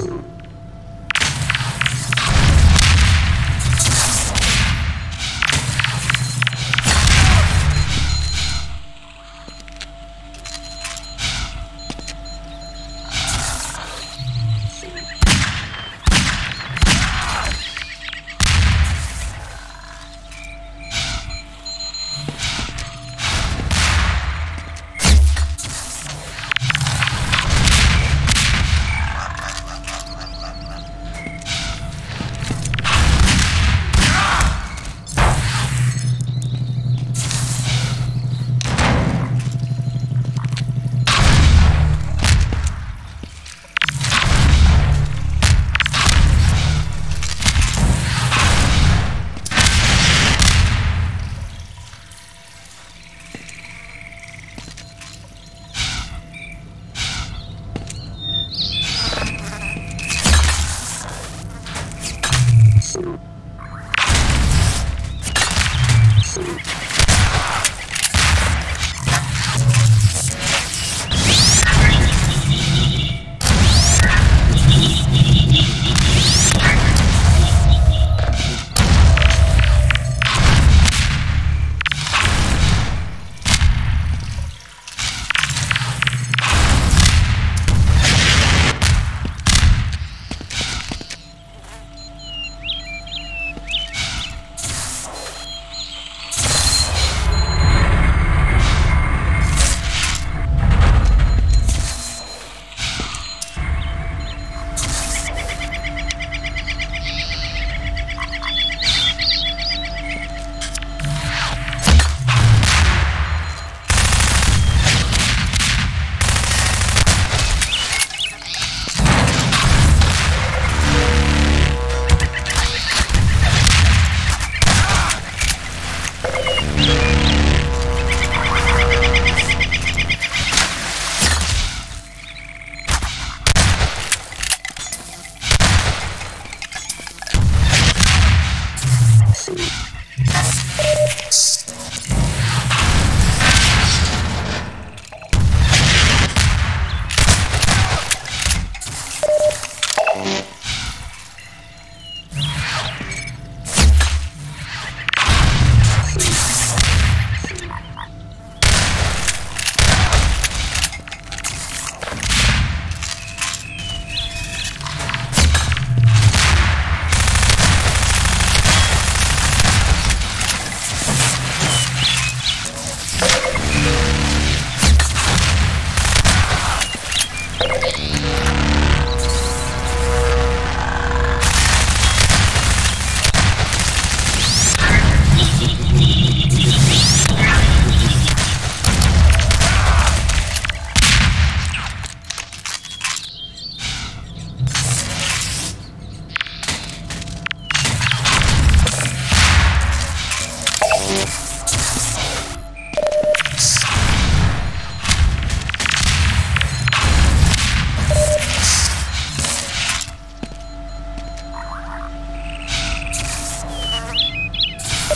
you